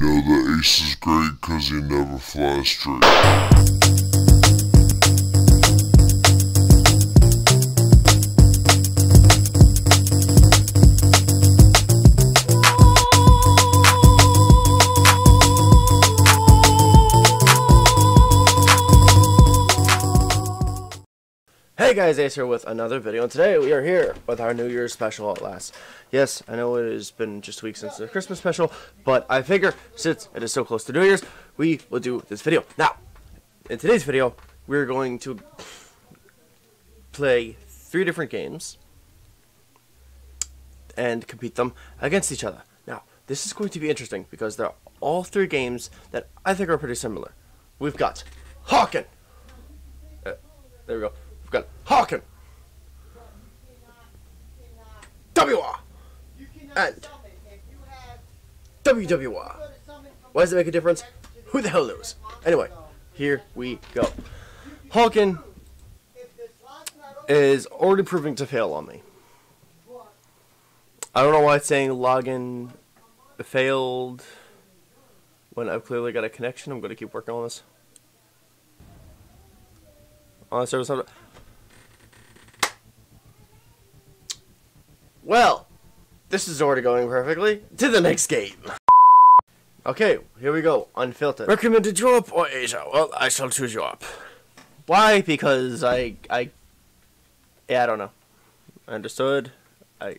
know the ace is great cause he never flies straight. Guys, Ace here with another video, and today we are here with our New Year's special at last. Yes, I know it has been just a week since the Christmas special, but I figure since it is so close to New Year's, we will do this video. Now, in today's video, we're going to play three different games and compete them against each other. Now, this is going to be interesting because they're all three games that I think are pretty similar. We've got Hawken. Uh, there we go. We've got Hawken. WR. And WWR. Why does it make a difference? Who the hell knows? Anyway, here we go. Hawken is already proving to fail on me. I don't know why it's saying login failed when I've clearly got a connection. I'm going to keep working on this. On the service. Well, this is already going perfectly. To the next game. Okay, here we go. Unfiltered. Recommended drop or Asia? Well, I shall choose Europe. Why? Because I, I, yeah, I don't know. I understood. I,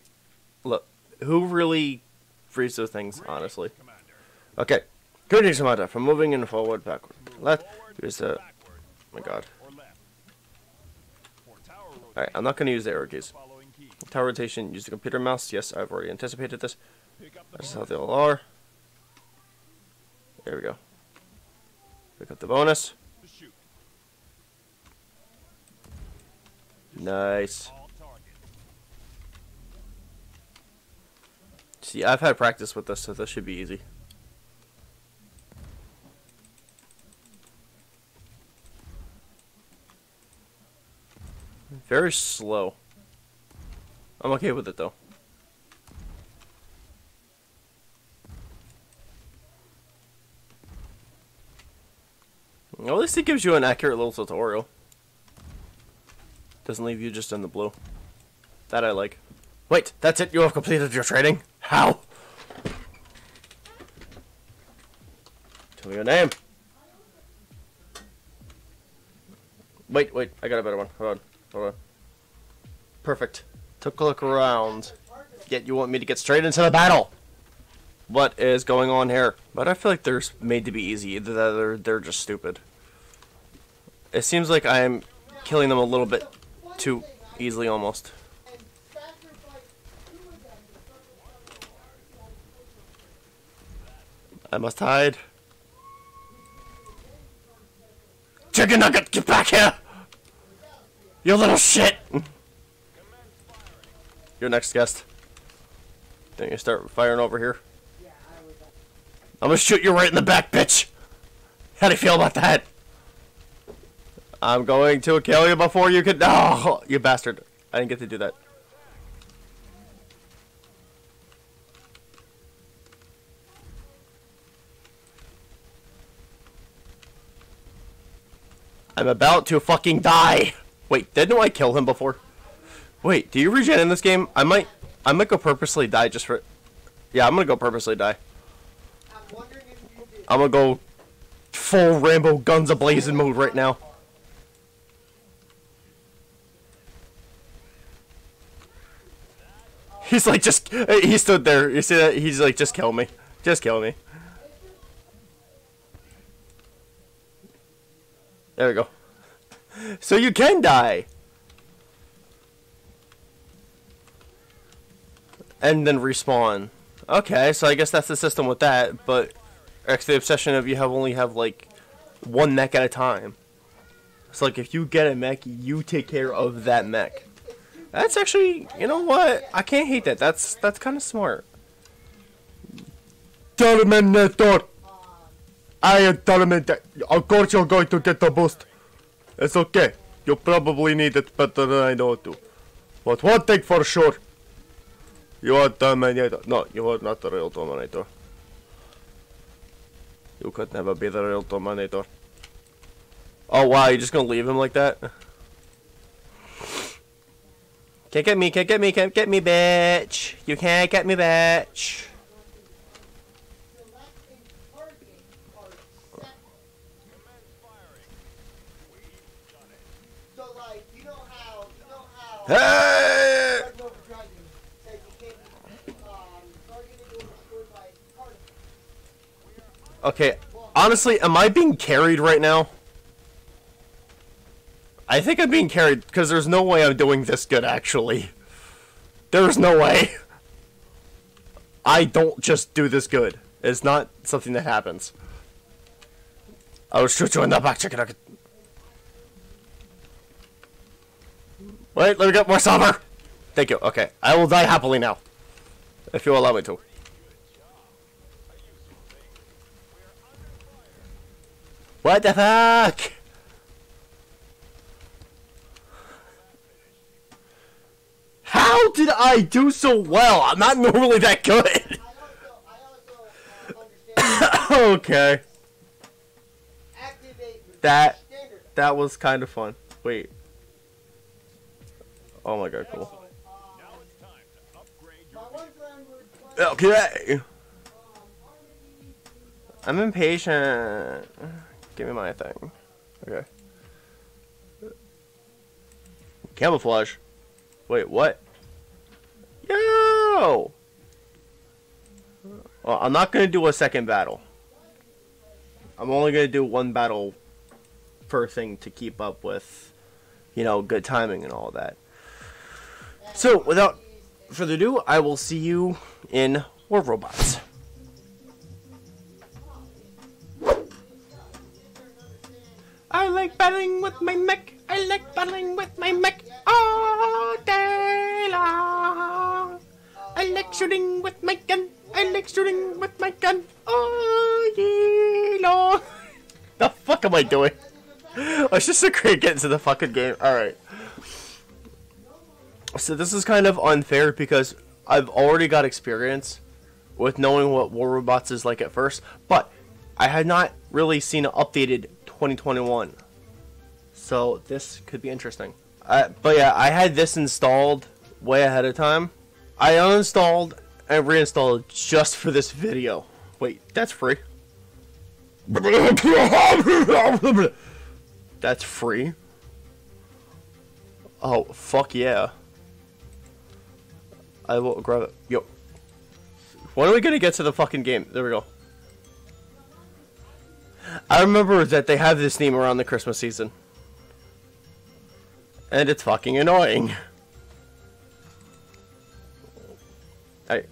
look, who really frees those things, honestly? Okay. Greetings, Commander. From moving in forward, backward, left. Here's the, oh my god. Alright, I'm not going to use the arrow keys. Tower rotation, use the computer mouse. Yes, I've already anticipated this. That's how they all are. There we go. Pick up the bonus. Nice. See, I've had practice with this, so this should be easy. Very slow. I'm okay with it though. At least it gives you an accurate little tutorial. Doesn't leave you just in the blue. That I like. Wait, that's it? You have completed your training? How? Tell me your name. Wait, wait, I got a better one. Hold on, hold on. Perfect. Took a look around. Yet you want me to get straight into the battle. What is going on here? But I feel like they're made to be easy. Either They're, they're just stupid. It seems like I'm killing them a little bit too easily almost. I must hide. Chicken Nugget, get back here! You little shit! Your next guest. Then you start firing over here. Yeah, I'm gonna shoot you right in the back, bitch! How do you feel about that? I'm going to kill you before you can- Oh, you bastard. I didn't get to do that. I'm about to fucking die! Wait, didn't I kill him before? Wait, do you regen in this game? I might, I might go purposely die just for... Yeah, I'm gonna go purposely die. I'm gonna go full Rambo guns ablazing mode right now. He's like, just, he stood there. You see that? He's like, just kill me. Just kill me. There we go. So you can die. And then respawn. Okay, so I guess that's the system with that, but it's the obsession of you have only have like one mech at a time. It's like if you get a mech, you take care of that mech. That's actually, you know what? I can't hate that. That's that's kind of smart. Terminator. I am Terminator. Of course you're going to get the boost. It's okay. You probably need it better than I know to. But one thing for sure. You are Terminator. No, you are not the real Terminator. You could never be the real Dominator. Oh wow, you're just gonna leave him like that? Can't get me, can't get me, can't get me, bitch! You can't get me, bitch! So like, you know how, you know how Hey! Red Rover Dragon says you can't be um, targeted or destroyed by target. Okay, honestly, am I being carried right now? I think I'm being carried because there's no way I'm doing this good, actually. There's no way. I don't just do this good. It's not something that happens. I will shoot you in the back, chicken nugget. Wait, let me get more silver. Thank you. Okay, I will die happily now. If you allow me to. What the fuck? How did I do so well? I'm not normally that good. I also, I also uh, understand okay. That that was kind of fun. Wait. Oh my god, cool. My one friend Okay. I'm impatient. Give me my thing. Okay. Camouflage. Wait, what? Yo! Well, I'm not gonna do a second battle. I'm only gonna do one battle per thing to keep up with, you know, good timing and all that. So, without further ado, I will see you in War Robots. I like battling with my mech. I like battling with my mech all day long. I like shooting with my gun. I like shooting with my gun all day long. the fuck am I doing? Let's just agree get into the fucking game. Alright. So this is kind of unfair because I've already got experience with knowing what War Robots is like at first, but I had not really seen an updated 2021. So this could be interesting. Uh, but yeah, I had this installed way ahead of time. I uninstalled and reinstalled just for this video. Wait, that's free. That's free. Oh, fuck yeah. I will grab it. Yo. When are we gonna get to the fucking game? There we go. I remember that they have this theme around the Christmas season. And it's fucking annoying. I,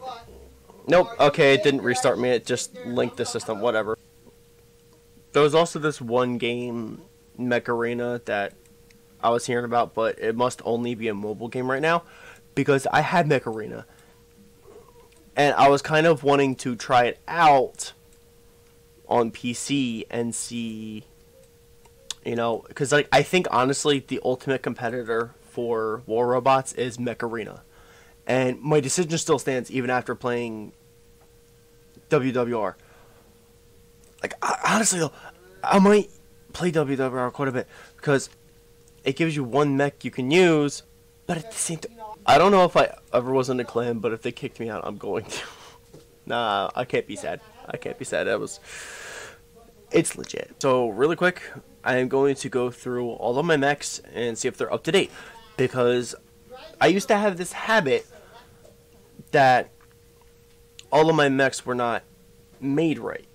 nope, okay, it didn't restart me, it just linked the system, whatever. There was also this one game, Mech Arena, that I was hearing about, but it must only be a mobile game right now, because I had Mech Arena. And I was kind of wanting to try it out on PC and see, you know, because like I think honestly the ultimate competitor for War Robots is Mech Arena, and my decision still stands even after playing WWR. Like I, honestly though, I might play WWR quite a bit because it gives you one mech you can use, but at the same time, I don't know if I ever was in a clan, but if they kicked me out, I'm going to. nah, I can't be sad. I can't be sad. That was. It's legit. So really quick, I am going to go through all of my mechs and see if they're up to date, because I used to have this habit that all of my mechs were not made right.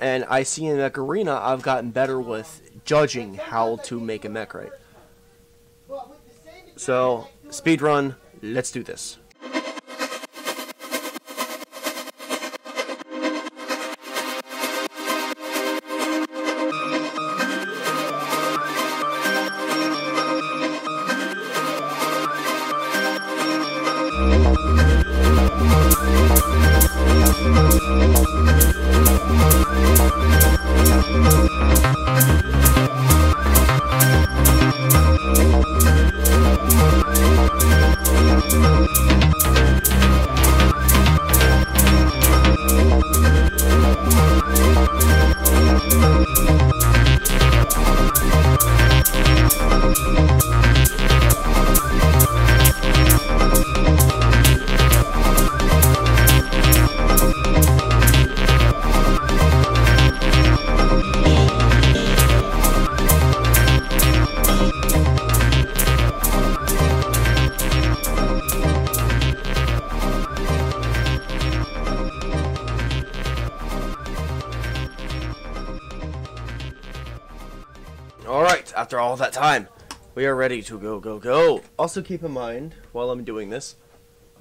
And I see in Mech Arena, I've gotten better with judging how to make a mech right. So, speed run, let's do this. Ready to go, go, go. Also keep in mind, while I'm doing this,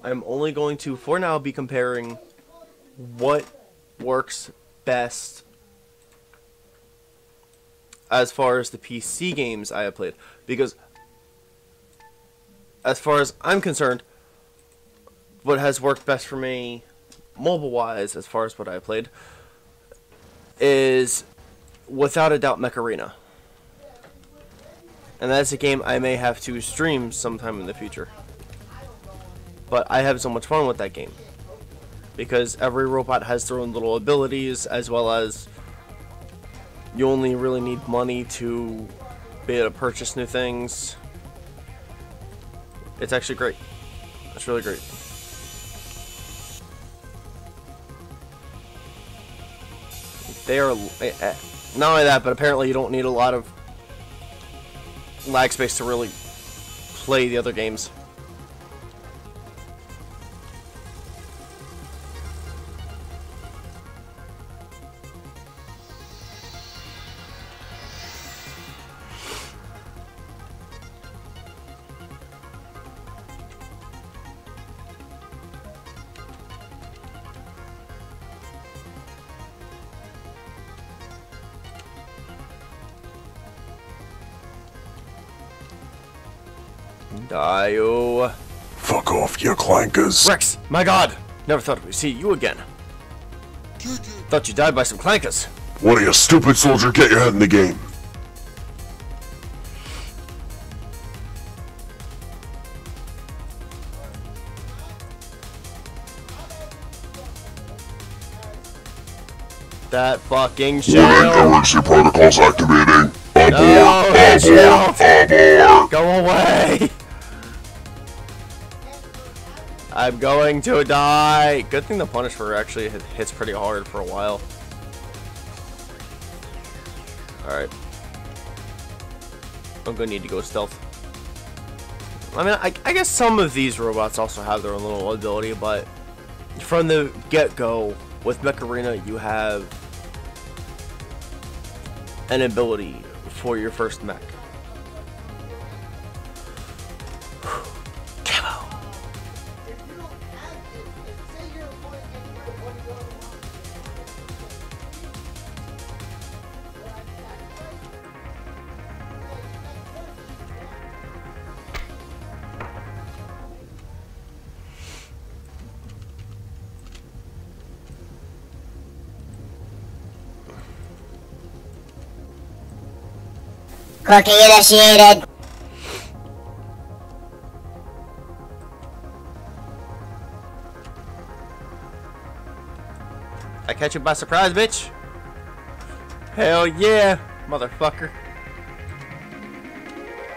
I'm only going to, for now, be comparing what works best as far as the PC games I have played. Because, as far as I'm concerned, what has worked best for me, mobile-wise, as far as what I played, is without a doubt Mech Arena. And that's a game I may have to stream sometime in the future. But I have so much fun with that game. Because every robot has their own little abilities, as well as you only really need money to be able to purchase new things. It's actually great. It's really great. They are eh, eh, not only that, but apparently you don't need a lot of lag space to really play the other games. Dio. Fuck off, you clankers. Rex, my god! Never thought we'd see you again. Thought you died by some clankers. What are you, stupid soldier? Get your head in the game. That fucking shield! emergency protocols activating. Abort, No, abort, abort. Go away! I'm going to die! Good thing the Punisher actually hits pretty hard for a while. Alright. I'm gonna need to go stealth. I mean, I, I guess some of these robots also have their own little ability, but from the get-go, with Mech Arena, you have an ability for your first mech. Cookie initiated. I catch you by surprise, bitch. Hell yeah, motherfucker.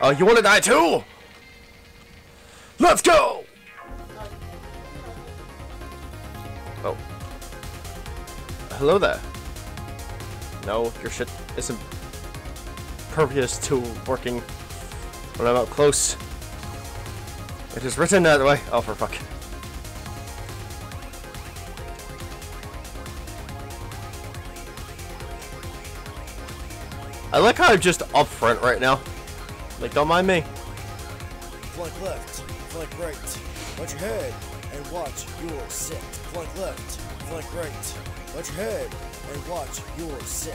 Oh, you want to die too? Let's go! Oh. Hello there. No, your shit isn't pervious to working when I'm up close. It is written that way. Oh, for fuck. I like how I'm just up front right now. Like, don't mind me. Flank left, flank right. Watch your head and watch your sit. Flank left, flank right. Watch your head and watch your sit.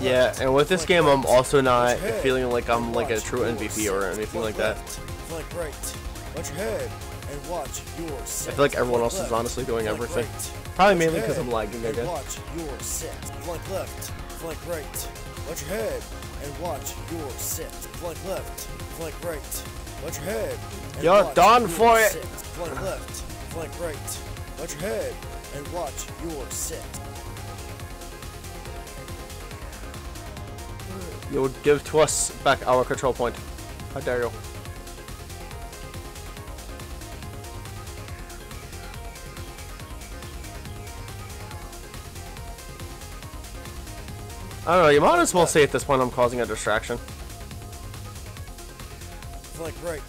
Yeah, and with this game, I'm also not feeling like I'm like a true MVP or anything like that. left, Flank right. Watch your head and watch your sit. I feel like everyone else is honestly doing everything. Probably mainly because I'm lagging, I guess. Watch your sit. Flank left, flank right. Watch your head and watch your sit. Flank left, flank right. Watch your head. and You're watch done your for it. Flank left, flank right. Watch your head and watch your sit. You would give to us back our control point. How dare you? I don't know, you might as well say at this point I'm causing a distraction. Flank right.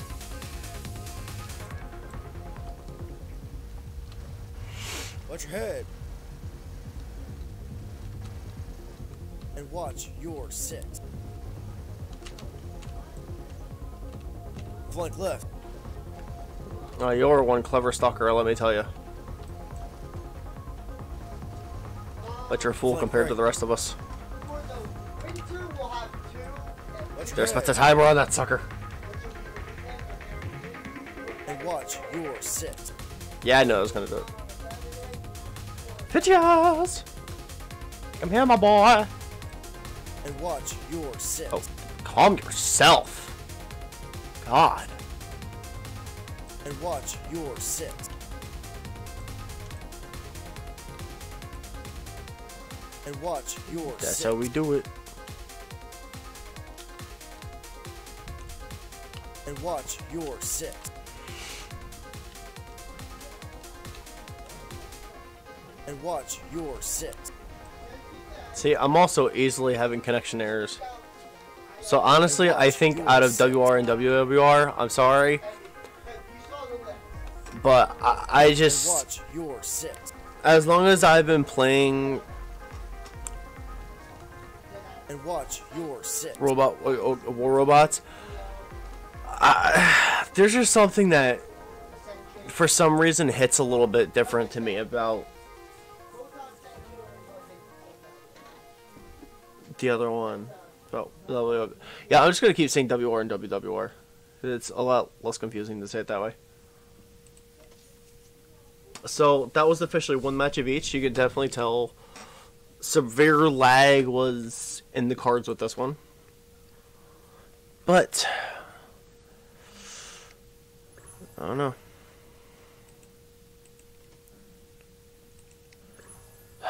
Watch your head. And watch your sit. Flank left, Oh, you're one clever stalker, let me tell you. But you're a fool Flank compared to the rest of us. For the ring two, we'll have two. watch your There's head, the timer on that sucker. and watch your sit. Yeah, I know I was gonna do it. Pictures! Come here, my boy. And watch your sit. Oh, calm yourself. God. Watch your sit. And watch your That's how we do it. And watch your sit. And watch your sit. See, I'm also easily having connection errors. So honestly, I think out of WR and WWR, I'm sorry, but I, I just, watch your sit. as long as I've been playing And watch your sit. robot uh, uh, war robots, I, there's just something that, for some reason, hits a little bit different to me about the other one. Oh, yeah, I'm just gonna keep saying WR and WWR. It's a lot less confusing to say it that way. So that was officially one match of each. You could definitely tell severe lag was in the cards with this one. But I don't know.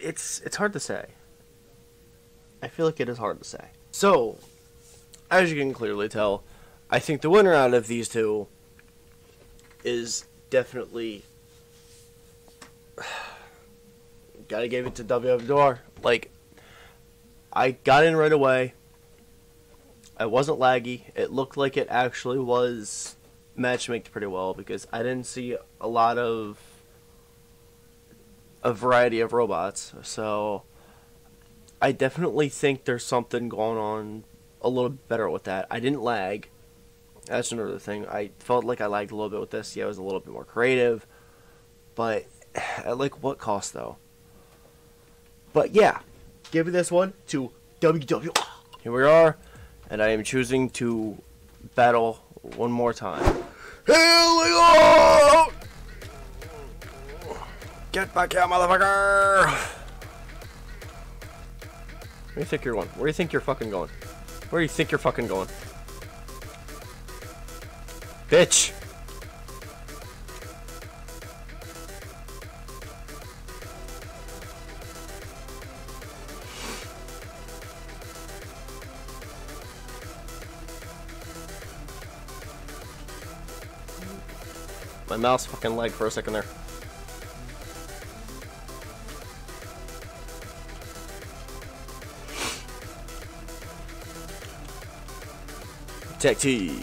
It's it's hard to say. I feel like it is hard to say. So, as you can clearly tell, I think the winner out of these two is definitely gotta give it to WWR. Like, I got in right away. I wasn't laggy. It looked like it actually was matchmaked pretty well because I didn't see a lot of a variety of robots. So I definitely think there's something going on a little better with that. I didn't lag. That's another thing. I felt like I lagged a little bit with this. Yeah, I was a little bit more creative. But at like what cost though? But yeah, give me this one to WW. Here we are, and I am choosing to battle one more time. Here we go! Get back here, motherfucker! Where do you think you're going? Where do you think you're fucking going? Where do you think you're fucking going? Bitch! My mouse fucking lagged for a second there. Tech team.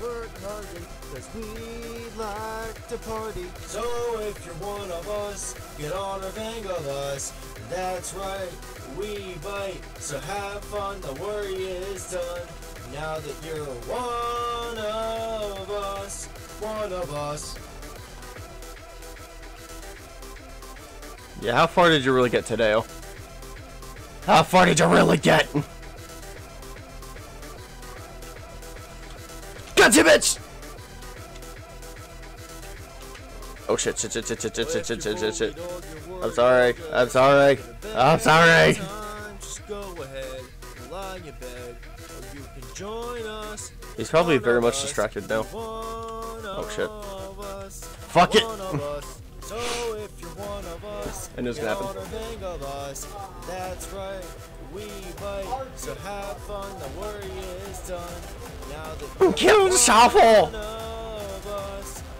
Work hardly, cause we like to party. So if you're one of us, get on or dangle us. That's right, we bite. So have fun, the worry is done. Now that you're one of us, one of us. Yeah, how far did you really get today? oh? How far did you really get? Gotcha, bitch! Oh shit, shit, shit, shit, shit, shit, shit, shit, shit, shit, shit. I'm sorry, I'm sorry, I'm sorry. Just go ahead, lie in your bed, or you can join us. He's probably very much distracted now. Oh, shit. Fuck it. So if you're one of us, I knew it was gonna happen. on or us. That's right, we bite. So have fun, the worry is done. Kill the shovel!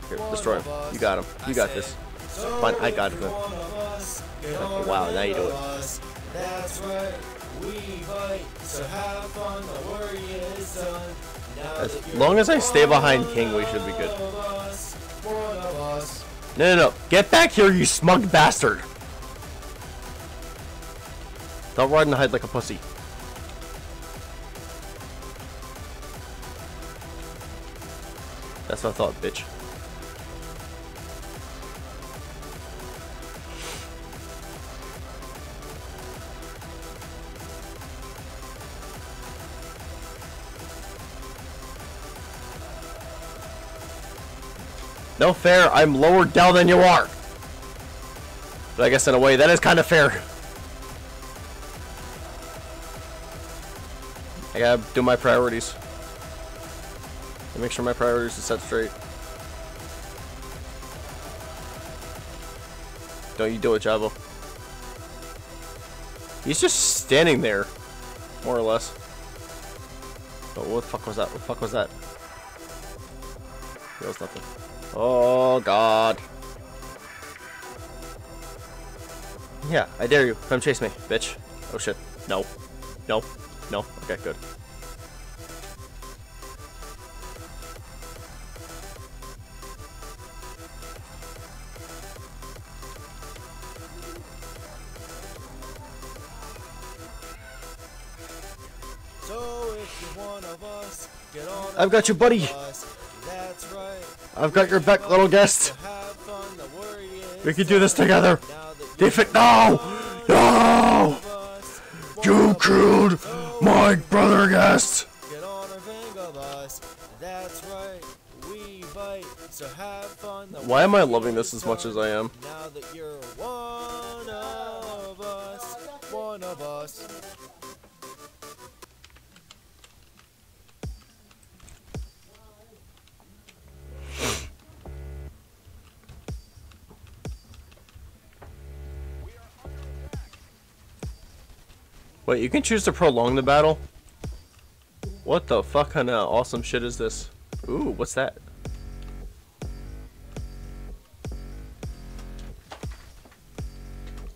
Here, destroy him. You got him. You got this. Fine, I got it. Oh, wow, now you do it. That's right, we fight, so have fun, the worry is done. As long as I stay behind King, we should be good. No, no, no. Get back here, you smug bastard. Don't run and hide like a pussy. That's what I thought, bitch. No fair, I'm lower down than you are. But I guess in a way, that is kind of fair. I gotta do my priorities. And make sure my priorities are set straight. Don't you do it, Jabo. He's just standing there, more or less. Oh, what the fuck was that? What the fuck was that? That was nothing. Oh god. Yeah, I dare you. Come chase me, bitch. Oh shit. No. No. No. Okay, good. I've got you, buddy. I've got your back, little guest. We can do this together. now Defeat. No! No! You killed my brother guest. Why am I loving this is as much as I am? Wait, you can choose to prolong the battle? What the fuck kind of awesome shit is this? Ooh, what's that?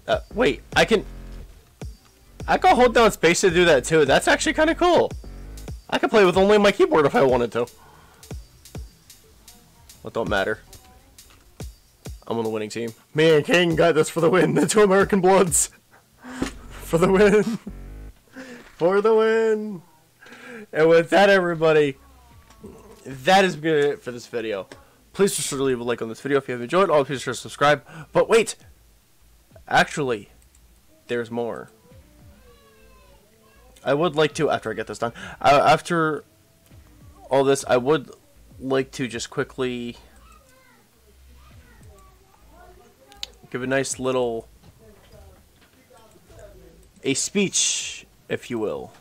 Uh, wait, I can... I can hold down space to do that too. That's actually kind of cool. I could play with only my keyboard if I wanted to. What don't matter. I'm on the winning team. Me and King got this for the win. The two American Bloods. For the win. For the win. And with that, everybody, that is gonna it for this video. Please just leave a like on this video if you have enjoyed. Also, please sure to subscribe. But wait, actually, there's more. I would like to, after I get this done, uh, after all this, I would like to just quickly give a nice little a speech, if you will.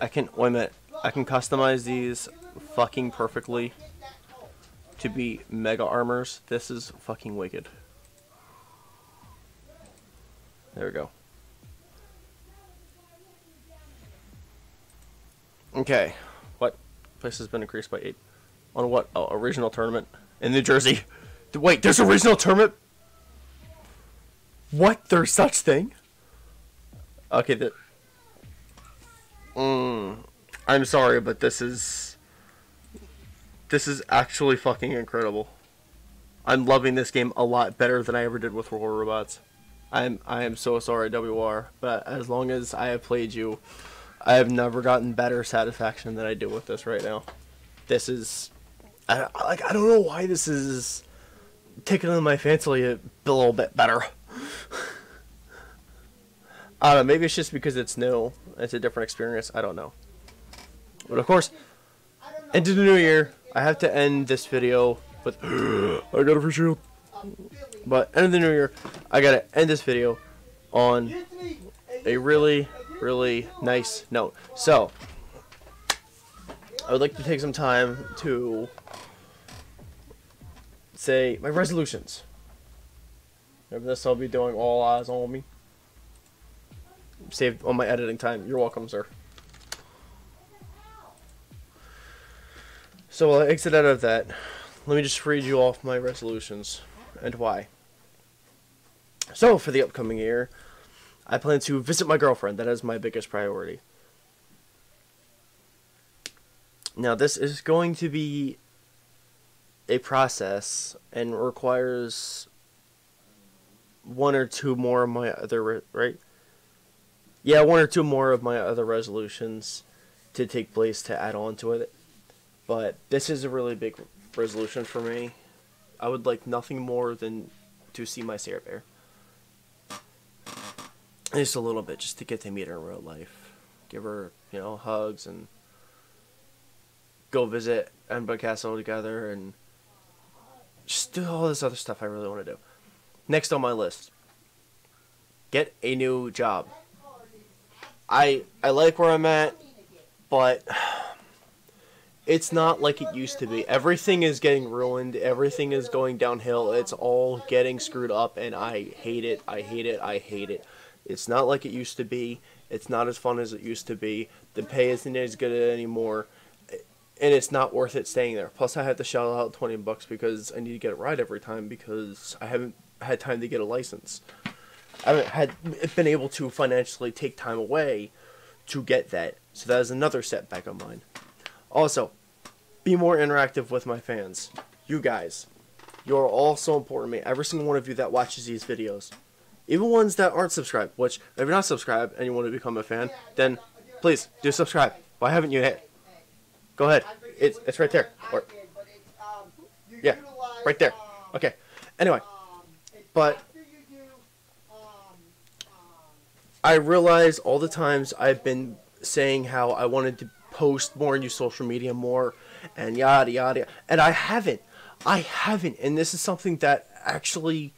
I can wait a minute. I can customize these fucking perfectly to be mega armors. This is fucking wicked. There we go. Okay. What? Place has been increased by eight. On what? Oh, original tournament in New Jersey. Wait, there's original tournament? What? There's such thing? Okay, that. Mm, I'm sorry, but this is. This is actually fucking incredible. I'm loving this game a lot better than I ever did with War Robots. I'm I am so sorry, WR, but as long as I have played you, I have never gotten better satisfaction than I do with this right now. This is, I- like I don't know why this is tickling my fancy a little bit better. I don't know. Maybe it's just because it's new. It's a different experience. I don't know. But of course, into the new year, I have to end this video with. I got a free shield. But end of the new year, I gotta end this video on a really, really nice note. So, I would like to take some time to say my resolutions. Remember this, I'll be doing all eyes on me. Saved all my editing time. You're welcome, sir. So I'll exit out of that. Let me just read you off my resolutions and why. So for the upcoming year, I plan to visit my girlfriend. That is my biggest priority. Now this is going to be a process and requires one or two more of my other right? Yeah one or two more of my other resolutions to take place to add on to it. But this is a really big resolution for me. I would like nothing more than to see my sarah bear. Just a little bit just to get to meet her in real life. Give her you know hugs and go visit Edinburgh Castle together and just do all this other stuff I really want to do. Next on my list, get a new job. I I like where I'm at, but it's not like it used to be. Everything is getting ruined. Everything is going downhill. It's all getting screwed up, and I hate it. I hate it. I hate it. It's not like it used to be. It's not as fun as it used to be. The pay isn't as good anymore and it's not worth it staying there. Plus, I have to shell out twenty bucks because I need to get a ride every time because I haven't had time to get a license. I haven't had been able to financially take time away to get that, so that is another setback of mine. Also, be more interactive with my fans. You guys, you are all so important to me. Every single one of you that watches these videos, even ones that aren't subscribed. Which, if you're not subscribed and you want to become a fan, then please do subscribe. Why haven't you hit? Go ahead. It's it's right there. Or, yeah, right there. Okay. Anyway, but I realize all the times I've been saying how I wanted to post more and use social media more and yada yada, and I haven't. I haven't, and this is something that actually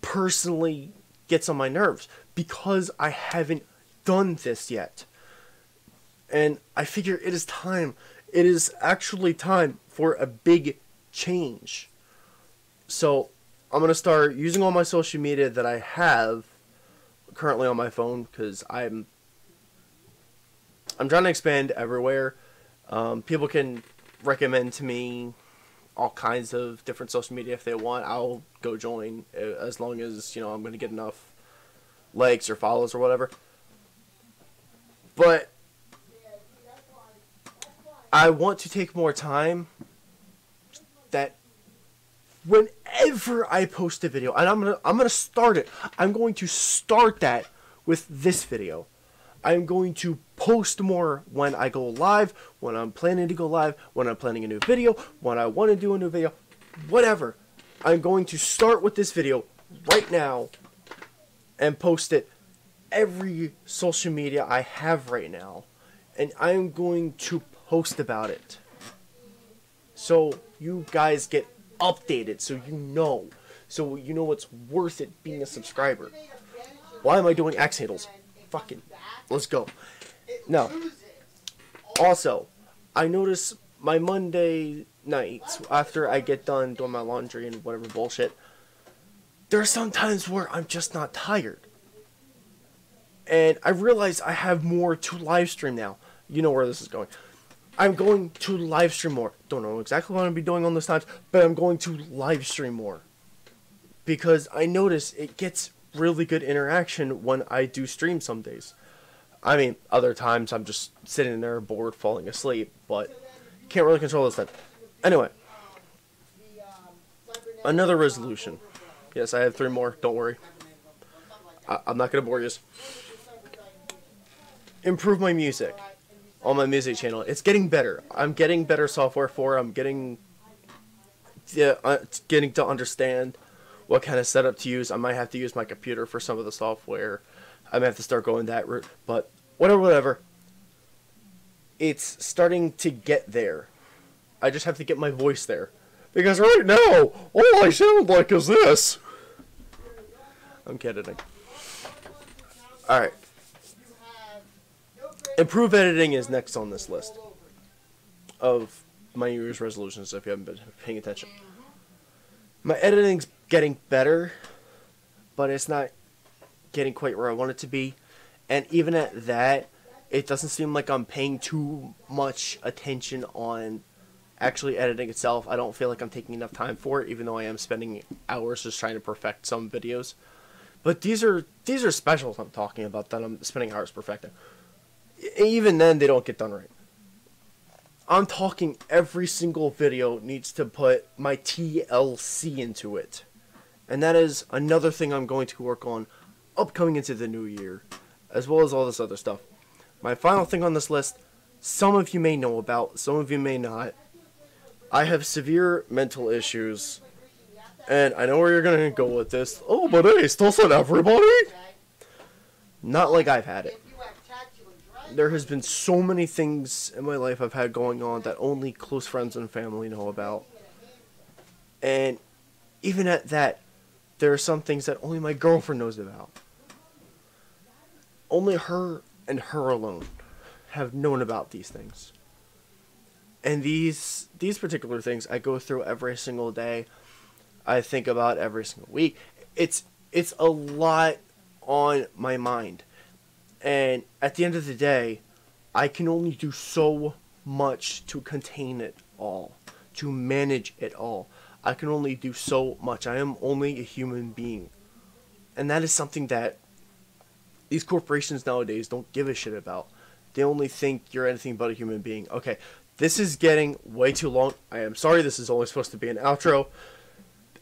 personally gets on my nerves because I haven't done this yet. And I figure it is time. It is actually time for a big change. So I'm going to start using all my social media that I have currently on my phone because I'm I'm trying to expand everywhere. Um, people can recommend to me all kinds of different social media if they want. I'll go join uh, as long as you know I'm going to get enough likes or follows or whatever. But I want to take more time that whenever I post a video, and I'm gonna I'm gonna start it. I'm going to start that with this video. I'm going to post more when I go live, when I'm planning to go live, when I'm planning a new video, when I want to do a new video, whatever. I'm going to start with this video right now and post it every social media I have right now. And I'm going to post about it. So you guys get updated so you know. So you know it's worth it being a subscriber. Why am I doing axe handles? Fucking let's go. Now also I notice my Monday nights after I get done doing my laundry and whatever bullshit, there are some times where I'm just not tired. And I realize I have more to live stream now. You know where this is going. I'm going to live stream more. Don't know exactly what I'm going to be doing on those times, but I'm going to live stream more. Because I notice it gets really good interaction when I do stream some days. I mean, other times I'm just sitting there bored, falling asleep, but can't really control this time. Anyway, another resolution. Yes, I have three more. Don't worry. I- I'm not going to bore you. Improve my music on my music channel. It's getting better. I'm getting better software for. it. I'm getting yeah, uh, getting to understand what kind of setup to use. I might have to use my computer for some of the software. I might have to start going that route, but whatever, whatever. It's starting to get there. I just have to get my voice there. Because right now, all I sound like is this. I'm kidding. Alright. Improve editing is next on this list of my New Year's resolutions if you haven't been paying attention. My editing's getting better, but it's not getting quite where I want it to be. And even at that, it doesn't seem like I'm paying too much attention on actually editing itself. I don't feel like I'm taking enough time for it, even though I am spending hours just trying to perfect some videos. But these are these are specials I'm talking about that I'm spending hours perfecting. Even then, they don't get done right. I'm talking every single video needs to put my TLC into it. And that is another thing I'm going to work on upcoming into the new year, as well as all this other stuff. My final thing on this list, some of you may know about, some of you may not. I have severe mental issues, and I know where you're going to go with this. Oh, but hey, still said everybody? Not like I've had it If you have tattoo and drag, there has been so many things in my life I've had going on that only close friends and family know about. And even at that, there are some things that only my girlfriend knows about. Only her and her alone have known about these things. And these these particular things I go through every single day. I think about every single week. It's it's a lot on my mind. And at the end of the day, I can only do so much to contain it all, to manage it all. I can only do so much. I am only a human being. And that is something that these corporations nowadays don't give a shit about. They only think you're anything but a human being. Okay, this is getting way too long. I am sorry, this is only supposed to be an outro.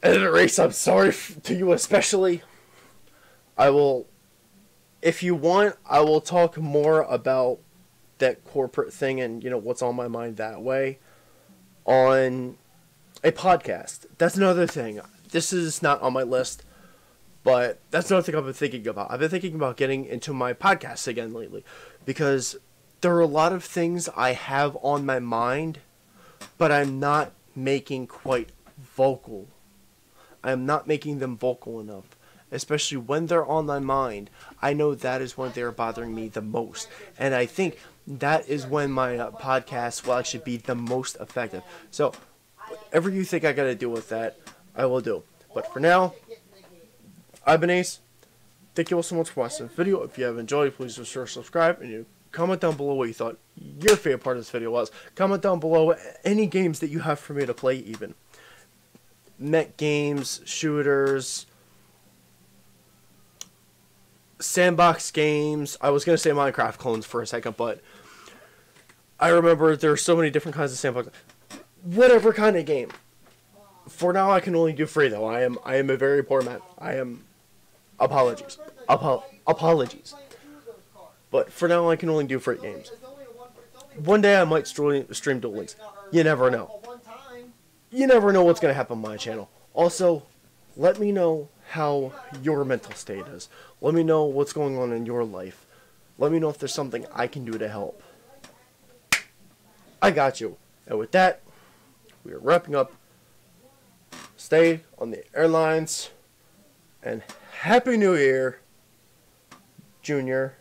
Editor Race, I'm sorry to you especially. I will if you want, I will talk more about that corporate thing and you know what's on my mind that way on a podcast. That's another thing. This is not on my list, but that's another thing I've been thinking about. I've been thinking about getting into my podcast again lately because there are a lot of things I have on my mind, but I'm not making quite vocal. I'm not making them vocal enough especially when they're on my mind, I know that is when they're bothering me the most. And I think that is when my uh, podcast will actually be the most effective. So, whatever you think I gotta do with that, I will do. But for now, I've been Ace. Thank you all so much for watching the video. If you have enjoyed, please be sure to subscribe and you comment down below what you thought your favorite part of this video was. Comment down below any games that you have for me to play even. Mech games, shooters, sandbox games. I was gonna say Minecraft clones for a second, but I remember there are so many different kinds of sandbox. Whatever kind of game. For now, I can only do free though. I am I am a very poor man. I am. Apologies. Apo- apologies. But for now, I can only do free games. one, day I might stream stream Duel Links. You never know. you never know what's to happen on my channel. Also, let me know how your mental state is. Let me know what's going on in your life. Let me know if there's something I can do to help. I got you. And with that, we are wrapping up. Stay on the airlines. And Happy New Year, Junior.